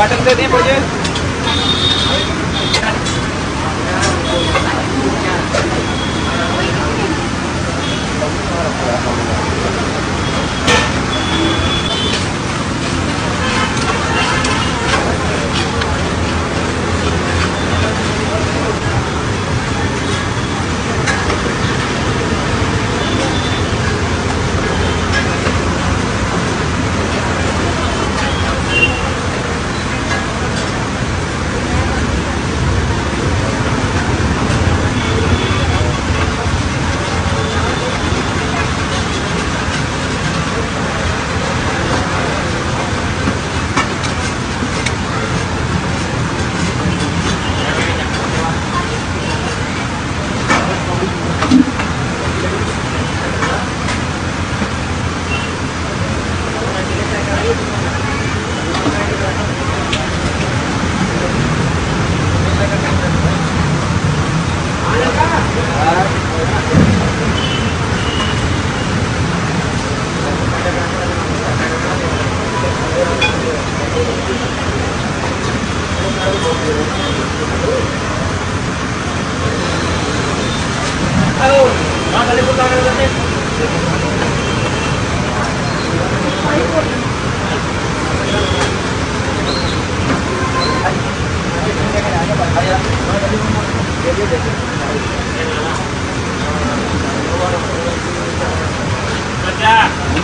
button दे दें मुझे